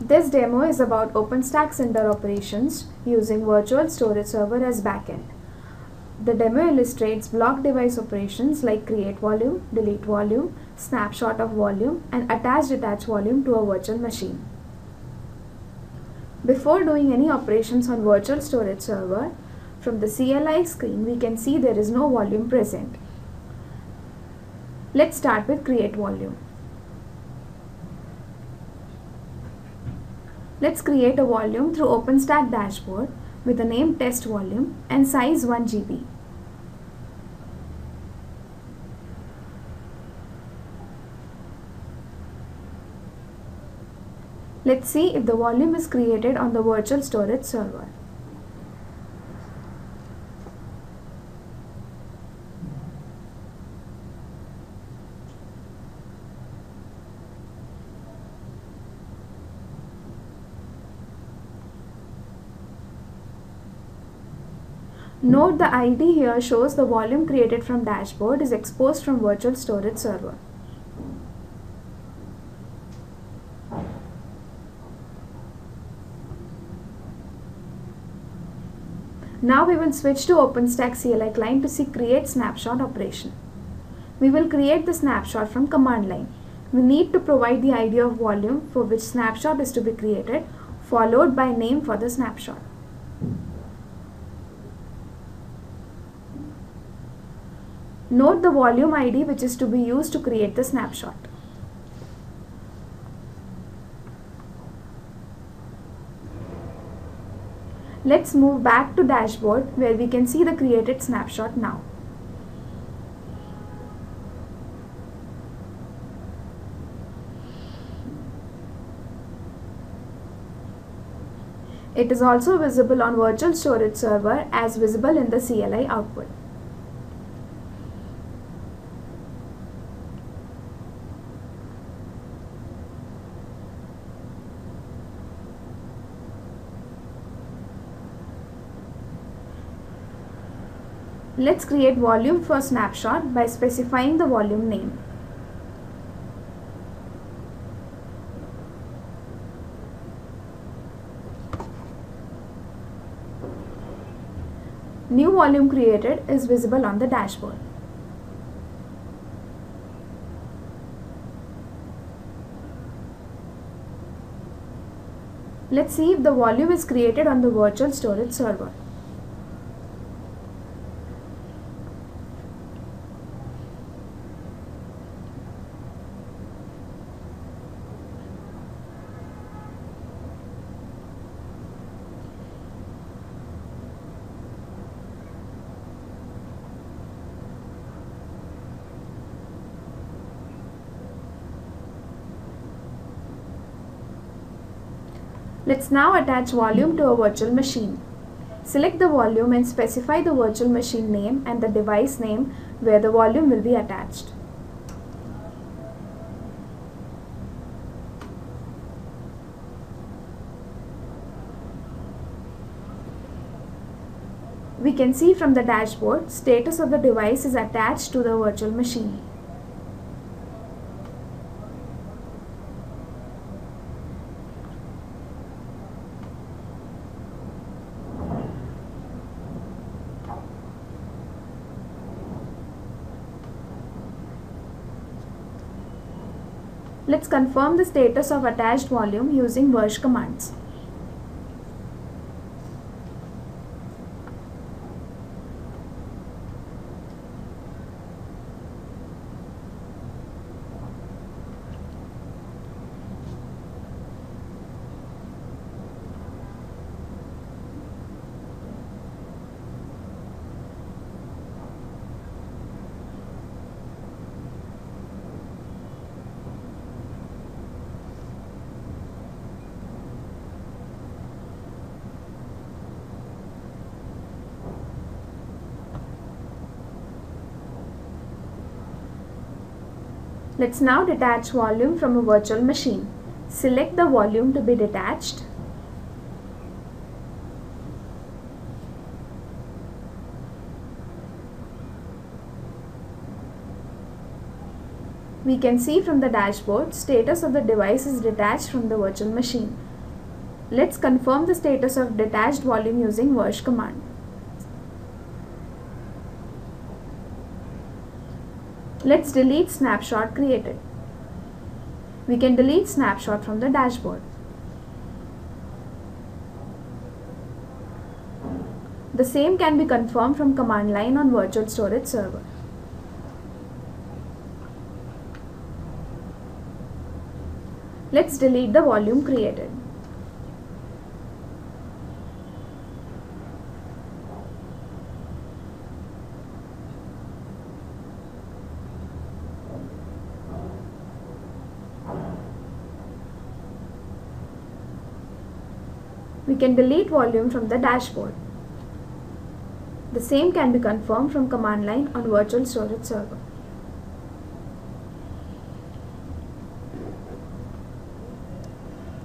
This demo is about OpenStack Cinder operations using Virtual Storage Server as backend. The demo illustrates block device operations like create volume, delete volume, snapshot of volume and attach detach volume to a virtual machine. Before doing any operations on virtual storage server, from the CLI screen we can see there is no volume present. Let's start with create volume. Let's create a volume through OpenStack dashboard with the name test volume and size 1 GB. Let's see if the volume is created on the virtual storage server. Note the ID here shows the volume created from dashboard is exposed from virtual storage server. Now we will switch to OpenStack CLI client to see create snapshot operation. We will create the snapshot from command line. We need to provide the ID of volume for which snapshot is to be created followed by name for the snapshot. Note the volume ID which is to be used to create the snapshot. Let's move back to dashboard where we can see the created snapshot now. It is also visible on virtual storage server as visible in the CLI output. Let's create volume for snapshot by specifying the volume name. New volume created is visible on the dashboard. Let's see if the volume is created on the virtual storage server. Let's now attach volume to a virtual machine. Select the volume and specify the virtual machine name and the device name where the volume will be attached. We can see from the dashboard status of the device is attached to the virtual machine. Let's confirm the status of attached volume using virsh commands. Let's now detach volume from a virtual machine. Select the volume to be detached. We can see from the dashboard status of the device is detached from the virtual machine. Let's confirm the status of detached volume using virsh command. Let's delete snapshot created. We can delete snapshot from the dashboard. The same can be confirmed from command line on virtual storage server. Let's delete the volume created. We can delete volume from the dashboard. The same can be confirmed from command line on virtual storage server.